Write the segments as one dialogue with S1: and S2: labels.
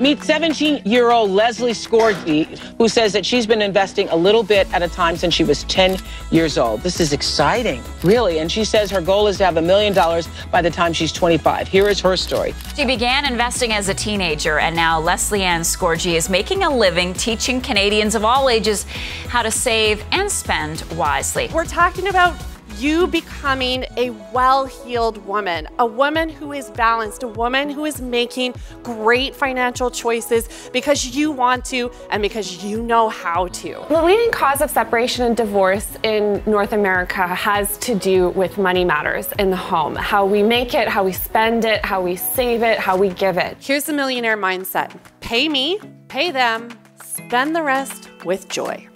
S1: Meet 17 year old Lesley Scorgie, who says that she's been investing a little bit at a time since she was 10 years old. This is exciting, really. And she says her goal is to have a million dollars by the time she's 25. Here is her story.
S2: She began investing as a teenager, and now Lesley-Anne Scorgie is making a living teaching Canadians of all ages how to save and spend wisely.
S3: We're talking about you becoming a well heeled woman, a woman who is balanced, a woman who is making great financial choices because you want to and because you know how to.
S4: The leading cause of separation and divorce in North America has to do with money matters in the home how we make it, how we spend it, how we save it, how we give it.
S3: Here's the millionaire mindset pay me, pay them, spend the rest with joy.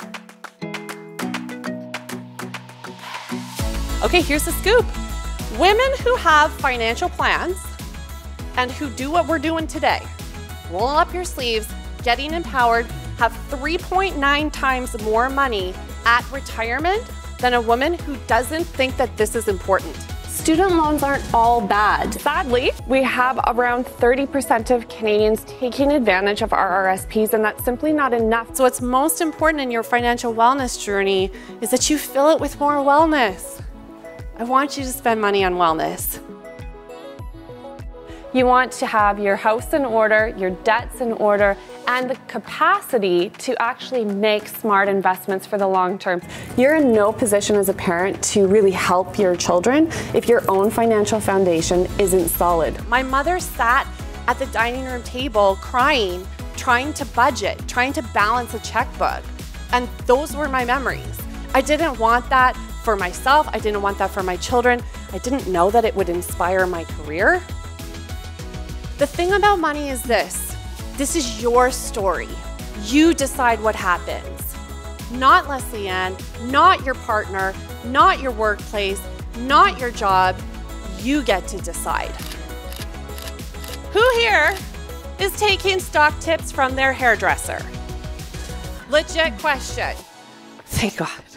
S3: Okay, here's the scoop. Women who have financial plans and who do what we're doing today, rolling up your sleeves, getting empowered, have 3.9 times more money at retirement than a woman who doesn't think that this is important.
S4: Student loans aren't all bad. Sadly, we have around 30% of Canadians taking advantage of our RSPs, and that's simply not enough.
S3: So, what's most important in your financial wellness journey is that you fill it with more wellness. I want you to spend money on wellness.
S4: You want to have your house in order, your debts in order, and the capacity to actually make smart investments for the long term. You're in no position as a parent to really help your children if your own financial foundation isn't solid.
S3: My mother sat at the dining room table crying, trying to budget, trying to balance a checkbook. And those were my memories. I didn't want that for myself. I didn't want that for my children. I didn't know that it would inspire my career. The thing about money is this this is your story. You decide what happens. Not Lesley-Anne, not your partner, not your workplace, not your job. You get to decide. Who here is taking stock tips from their hairdresser? Legit question. Thank God.